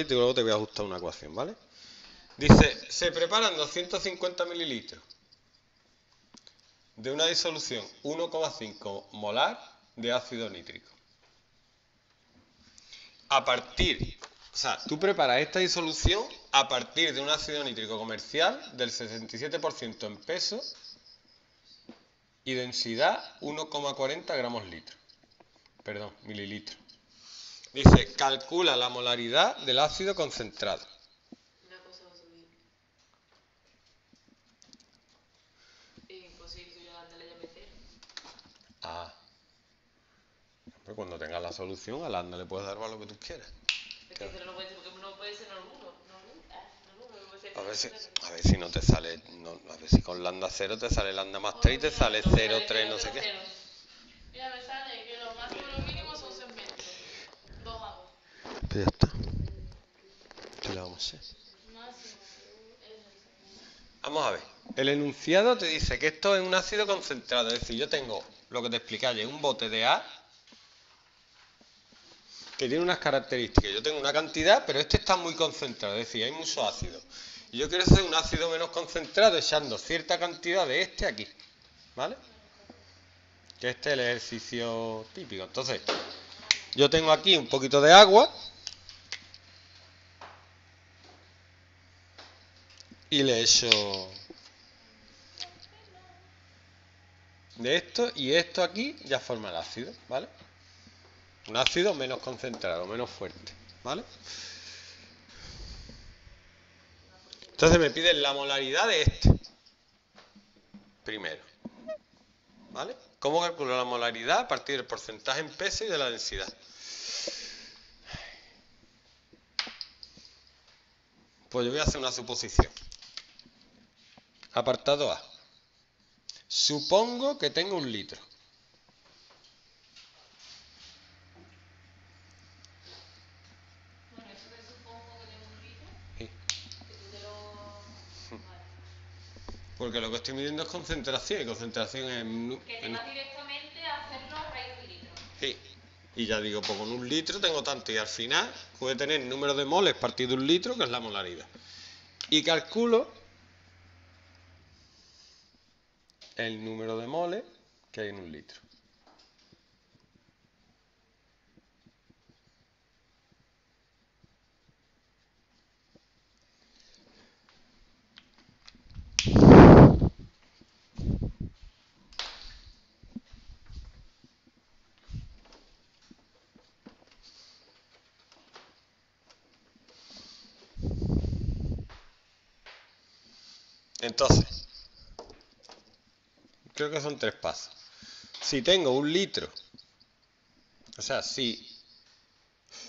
y luego te voy a ajustar una ecuación, ¿vale? Dice, se preparan 250 mililitros de una disolución 1,5 molar de ácido nítrico. A partir, o sea, tú preparas esta disolución a partir de un ácido nítrico comercial del 67% en peso y densidad 1,40 gramos litro. Perdón, mililitros. Dice, calcula la molaridad del ácido concentrado. Una cosa va a subir. Imposible que yo la llame cero. Ah. Pues cuando tengas la solución, al anda le puedes dar lo que tú quieras. Es que cero no puede ser, porque no puede ser alguno. No, ah, A ver si, a ver si no te sale, no, a ver si con lambda 0 te sale lambda más 3 y te sale 0, 3, no sé qué. Ya está. ¿Qué le vamos a hacer? Vamos a ver. El enunciado te dice que esto es un ácido concentrado. Es decir, yo tengo lo que te explicé ayer, un bote de A que tiene unas características. Yo tengo una cantidad, pero este está muy concentrado. Es decir, hay mucho ácido. Y yo quiero hacer un ácido menos concentrado echando cierta cantidad de este aquí. ¿Vale? Que este es el ejercicio típico. Entonces, yo tengo aquí un poquito de agua. Y le echo de esto y esto aquí ya forma el ácido, ¿vale? Un ácido menos concentrado, menos fuerte, ¿vale? Entonces me piden la molaridad de este. Primero. ¿Vale? ¿Cómo calculo la molaridad? A partir del porcentaje en peso y de la densidad. Pues yo voy a hacer una suposición. Apartado A. Supongo que tengo un litro. Bueno, eso que supongo que tengo un litro, Sí. que tú te lo... Vale. Porque lo que estoy midiendo es concentración. Y concentración es... Que te vas directamente a hacerlo a raíz del litro. Sí. Y ya digo, pues con un litro tengo tanto. Y al final puede tener número de moles partido de un litro, que es la molaridad. Y calculo el número de moles que hay en un litro. Entonces, creo que son tres pasos. Si tengo un litro, o sea, si...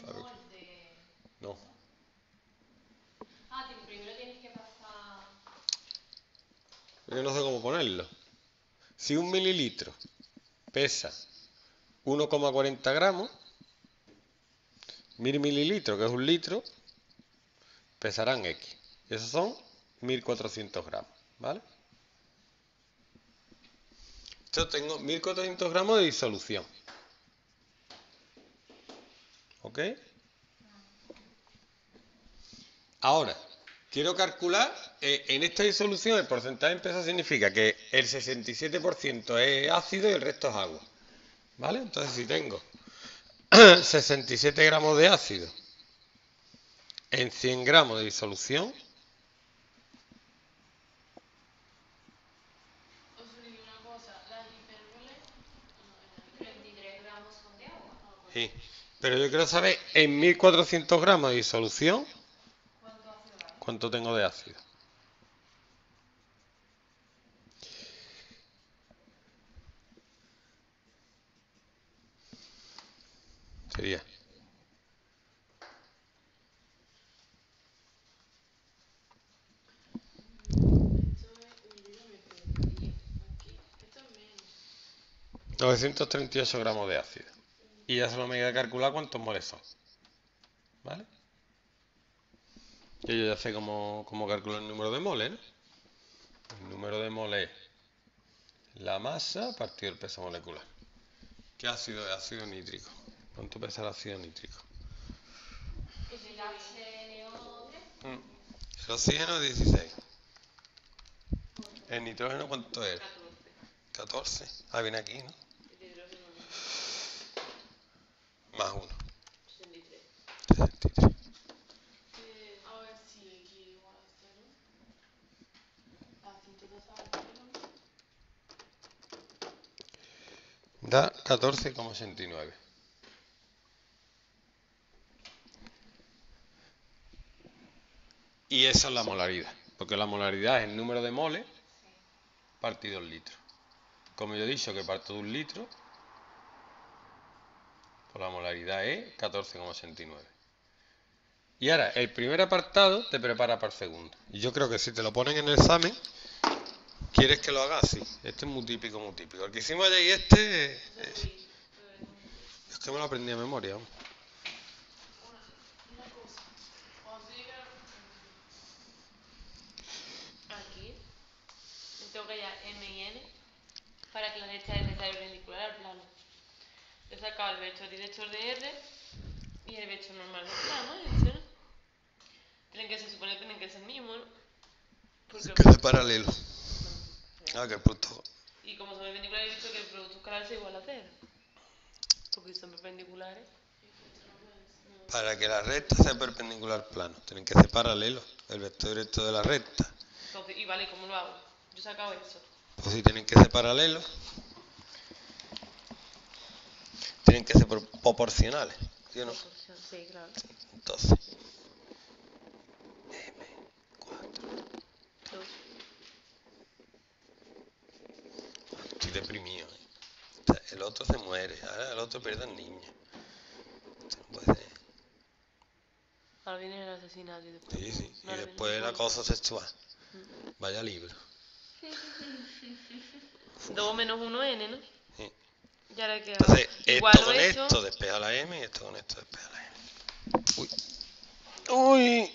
A ver, no, Ah, primero tienes que pasar... yo no sé cómo ponerlo. Si un mililitro pesa 1,40 gramos, mil mililitros, que es un litro, pesarán X. Y esos son 1400 gramos, ¿vale? Yo tengo 1400 gramos de disolución. ¿Ok? Ahora, quiero calcular, eh, en esta disolución el porcentaje en peso significa que el 67% es ácido y el resto es agua. ¿Vale? Entonces si tengo 67 gramos de ácido en 100 gramos de disolución, Os digo una cosa, las hipérboles. no, las 33 gramos son de agua. sí, pero yo quiero saber en 1400 gramos de disolución cuánto tengo de ácido. Sería Esto es un milímetro de 10 aquí. Esto es menos. 938 gramos de ácido. Y ya solo me queda calcular cuántos moles son. ¿Vale? Yo ya sé cómo, cómo calcular el número de moles, ¿no? El número de moles es la masa partido del peso molecular. ¿Qué ácido es ácido nítrico? ¿Cuánto pesa el ácido nítrico? El HNO 10. Mm. El oxígeno 16. ¿El nitrógeno cuánto? 14. 14. Ah, viene aquí, ¿no? El hidrógeno Más 1. 63. 63. Eh, a ver si x igual a 0. La síntesis al cero. Da 14,89. Y esa es la molaridad. Porque la molaridad es el número de moles partido en litros. Como yo he dicho que parto de un litro, la molaridad es 14,89. Y ahora, el primer apartado te prepara para el segundo. Y yo creo que si te lo ponen en el examen, ¿quieres que lo haga así? Este es muy típico, muy típico. El que hicimos ayer y este... Es, es que me lo aprendí a memoria. vamos. Una cosa. Cuando se llega Aquí tengo que hallar M y N para que la recta R sea perpendicular al plano. He sacado el vector director de R y el vector normal del plano, este, ¿no? Tienen que se supone que tienen que ser mismos, ¿no? Porque, Que es paralelo. Ah, que el producto... y como son perpendiculares, he visto que el producto escalar es igual a cero. Porque son perpendiculares. Para que la recta sea perpendicular plano, tienen que ser paralelos. El vector directo de la recta. Entonces, y vale, ¿cómo lo hago? Yo he sacado eso. Pues si tienen que ser paralelos, tienen que ser pro- proporcionales. ¿Sí o no? Sí, claro. Entonces, M4. Dos. Estoy deprimido. ¿eh? O sea, el otro se muere, ahora el otro pierde al niño. No puede ser. Ahora viene el asesinato y después. Sí, sí. Y después el el acoso sexual. Vaya libro. 2 menos 1 n, ¿no? Sí. Y ahora que Entonces, igual esto con he hecho. esto despeja la M y esto con esto despeja la N. Uy. Uy.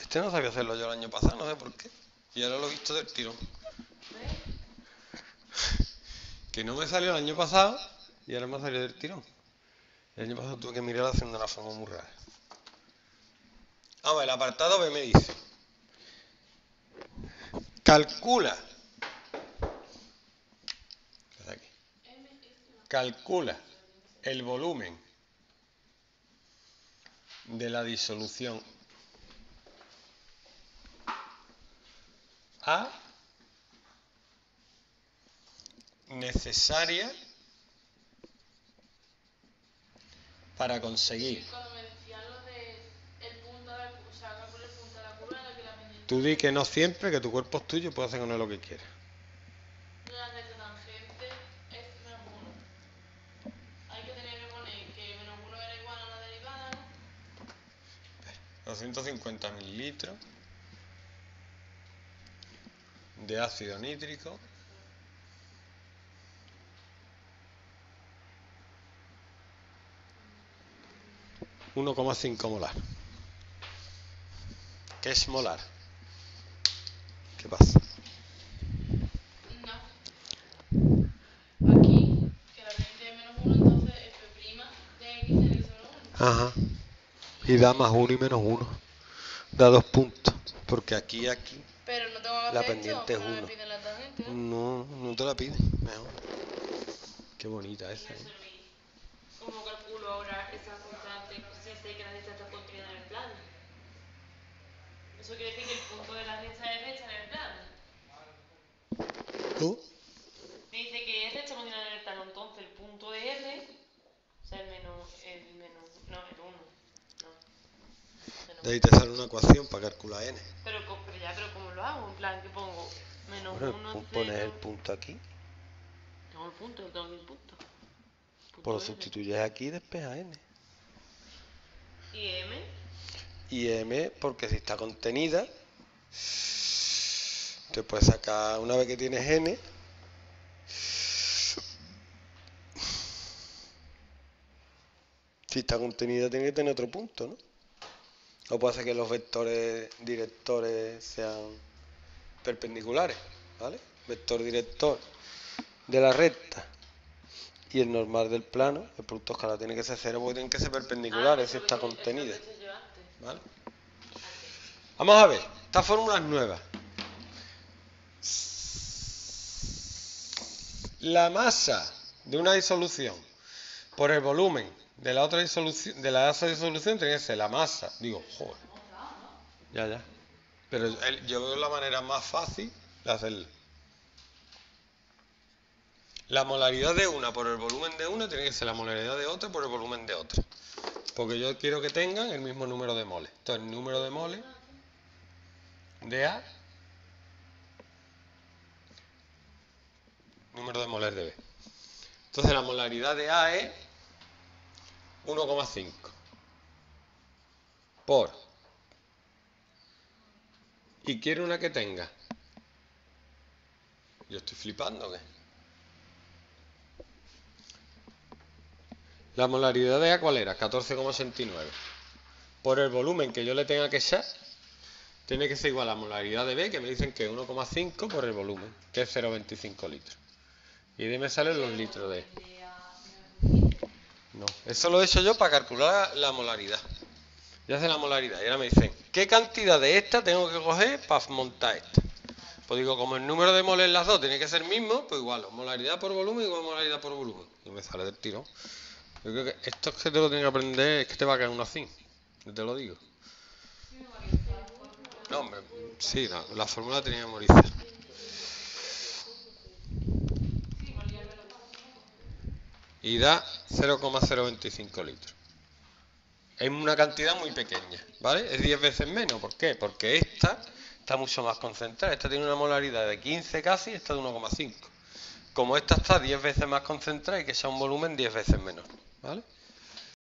Este no sabía hacerlo yo el año pasado, no sé por qué. Y ahora lo he visto del tirón. Que no me salió el año pasado y ahora me ha salido del tirón. El año pasado tuve que mirar haciendo una forma muy rara. Vamos, el apartado B me dice. Calcula. ¿Qué hace aquí? Calcula el volumen de la disolución A necesaria para conseguir. Tú di que no siempre, que tu cuerpo es tuyo, puedes hacer con él lo que quieras. 450 mililitros de ácido nítrico ...1,5 molar. ¿Qué es molar? ¿Qué pasa? Y da más 1 y menos 1. Da dos puntos. Porque aquí y aquí Pero no tengo La pendiente es no me uno. piden la tangente, ¿no? no, no te la piden. Mejor. Qué bonita esa. ¿eh? ¿Cómo calculo ahora esa constante si sé que la recta está contenida en el plano? Eso quiere decir que el punto de la recta es recta en el plano. ¿Tú? Me dice que R está contenida en el plano, entonces el punto de R, o sea, el menos, el menos, no, el 1. No. Menos De ahí te sale una ecuación para calcular n. Pero, pero ya, pero ¿cómo lo hago? En plan, que pongo menos Bueno, 1, pon- 0. pones el punto aquí. Tengo el punto, yo tengo aquí el punto. Pues lo Punto sustituyes aquí y despeja n. Y M, Y m, porque si está contenida, te puedes sacar una vez que tienes n. Si está contenida, tiene que tener otro punto, ¿no? O puede ser que los vectores directores sean perpendiculares, ¿vale? Vector director de la recta y el normal del plano, el producto escalar tiene que ser cero porque tienen que ser perpendiculares Ah, si está contenida. ¿Vale? Vamos a ver, esta fórmula es nueva. La masa de una disolución por el volumen de la otra disolución, de la otra disolución tiene que ser la masa. Digo, joder. Ya, ya. Pero yo veo la manera más fácil de hacerlo. La molaridad de una por el volumen de una tiene que ser la molaridad de otra por el volumen de otra. Porque yo quiero que tengan el mismo número de moles. Entonces, el número de moles de A, número de moles de B. Entonces, la molaridad de A es 1,5 por. Y quiero una que tenga. Yo estoy flipando, ¿o ¿qué? La molaridad de A, ¿cuál era? 14,69. Por el volumen que yo le tenga que echar, tiene que ser igual a la molaridad de B, que me dicen que es 1,5 por el volumen, que es 0,25 litros. Y de me salen los litros de... No, eso lo he hecho yo para calcular la molaridad. Ya hace la molaridad. Y ahora me dicen, ¿qué cantidad de esta tengo que coger para montar esta? Pues digo, como el número de moles en las dos tiene que ser el mismo, pues igual, molaridad por volumen igual molaridad por volumen. Y me sale del tiro. Yo creo que esto es que te lo tienes que aprender, es que te va a caer uno así. Te lo digo. No, hombre, sí, la, la fórmula tenía que memorizar. Y da 0,025 litros. Es una cantidad muy pequeña, ¿vale? Es 10 veces menos. ¿Por qué? Porque esta está mucho más concentrada. Esta tiene una molaridad de 15 casi, esta de 1,5. Como esta está 10 veces más concentrada, hay que sea un volumen 10 veces menor, ¿vale?